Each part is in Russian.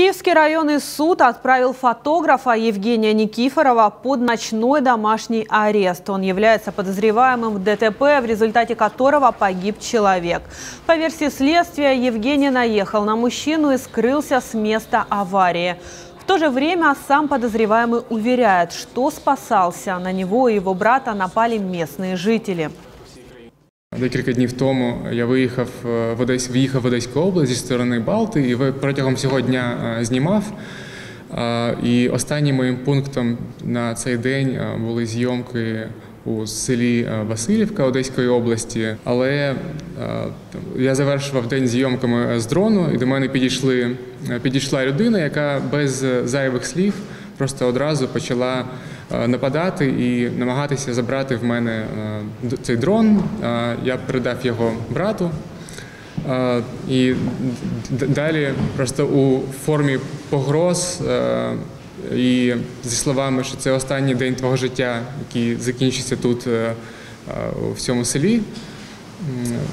Киевский районный суд отправил фотографа Евгения Никифорова под ночной домашний арест. Он является подозреваемым в ДТП, в результате которого погиб человек. По версии следствия, Евгений наехал на мужчину и скрылся с места аварии. В то же время сам подозреваемый уверяет, что спасался. На него и его брата напали местные жители. Декілька днів тому я виїхав е, в Одесь, виїхав в Одеську область зі сторони Балти і протягом цього дня е, знімав. Е, І останнім моїм пунктом на цей день були зйомки у селі Васильівка Одеської області. Але я завершував день зйомками з дрону, і до мене підійшли, підійшла людина, яка без зайвих слів просто одразу почала нападати і намагатися забрати в мене е, цей дрон. Е, Я передав його брату. Е, І далі просто у формі погроз е, і зі словами, що це останній день твого життя, який закінчиться тут е, е, в цьому селі,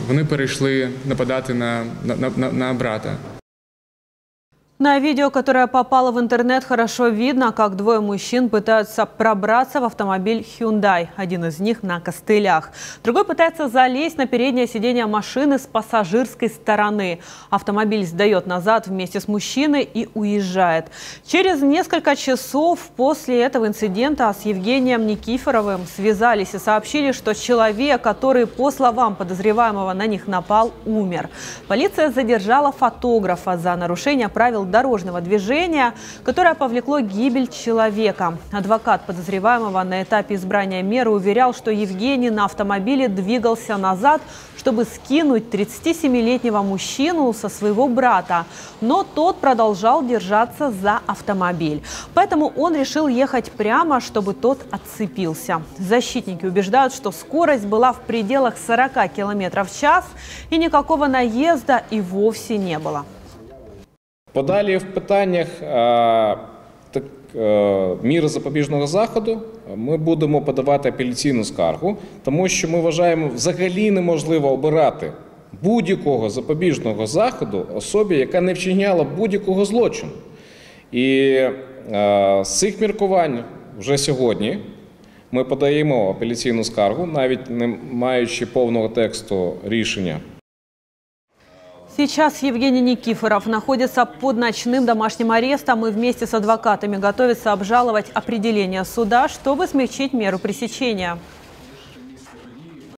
вони перейшли нападати на, на, на, на брата. На видео, которое попало в интернет, хорошо видно, как двое мужчин пытаются пробраться в автомобиль Hyundai. Один из них на костылях. Другой пытается залезть на переднее сиденье машины с пассажирской стороны. Автомобиль сдает назад вместе с мужчиной и уезжает. Через несколько часов после этого инцидента с Евгением Никифоровым связались и сообщили, что человек, который, по словам подозреваемого, на них напал, умер. Полиция задержала фотографа за нарушение правил дорожного движения, которое повлекло гибель человека. Адвокат подозреваемого на этапе избрания меры уверял, что Евгений на автомобиле двигался назад, чтобы скинуть 37-летнего мужчину со своего брата. Но тот продолжал держаться за автомобиль. Поэтому он решил ехать прямо, чтобы тот отцепился. Защитники убеждают, что скорость была в пределах 40 км в час и никакого наезда и вовсе не было. Подалі в питаннях так, е, міри запобіжного заходу ми будемо подавати апеляційну скаргу, тому що ми вважаємо взагалі неможливо обирати будь-якого запобіжного заходу особі, яка не вчиняла будь-якого злочину. І е, з цих міркувань вже сьогодні ми подаємо апеляційну скаргу, навіть не маючи повного тексту рішення. Сейчас Евгений Никифоров находится под ночным домашним арестом и вместе с адвокатами готовится обжаловать определение суда, чтобы смягчить меру пресечения.